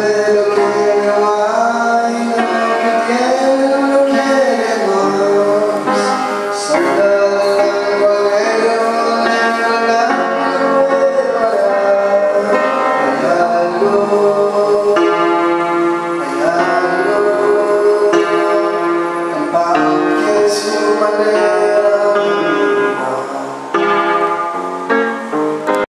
Hallelujah.